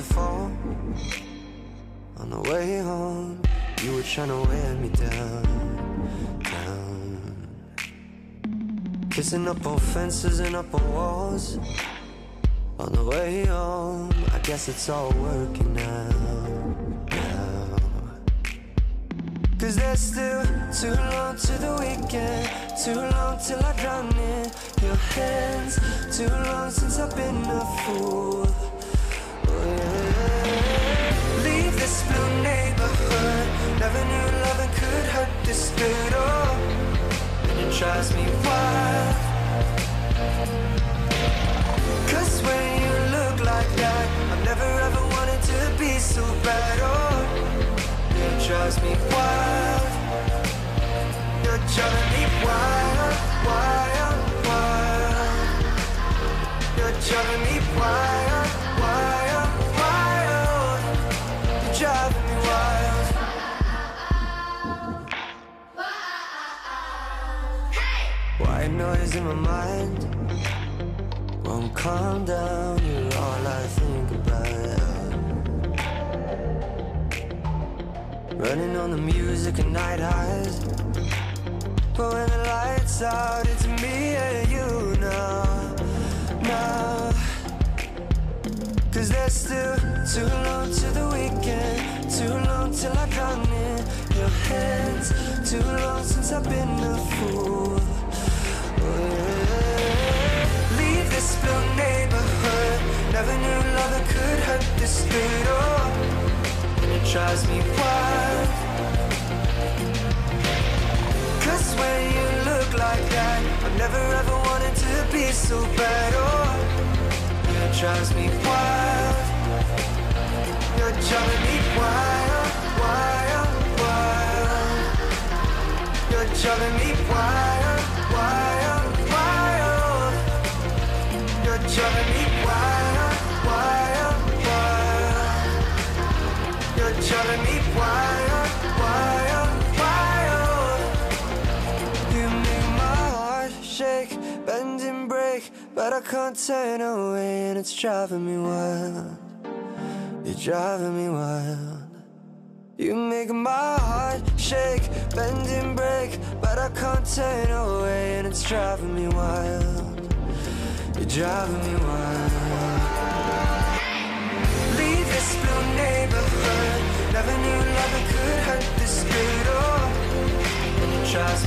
to fall. On the way home, you were trying to wear me down, down. Kissing up on fences and up on walls. On the way home, I guess it's all working out, now. Cause there's still too long to the weekend Too long till I drown in your hands Too long since I've been a fool good Oh, and it drives me wild. Cause when you look like that I've never ever wanted to be so bad Oh. It drives me wild. You're driving me wild, wild noise in my mind. Won't calm down, you're all I think about. Running on the music and night highs. But when the lights out, it's me and you now, now. Cause there's still too long to the weekend Too long till I drown in. Your hands Too long since I've been a fool drives me wild. Cause when you look like that I've never ever wanted to be so bad. Oh, it drives me wild. You're driving me wild, wild, wild. You're driving me wild, wild, wild. You're driving me driving me wild, wild, wild You make my heart shake, bend and break But I can't turn away and it's driving me wild. You're driving me wild. You make my heart shake, bend and break But I can't turn away and it's driving me wild. You're driving me wild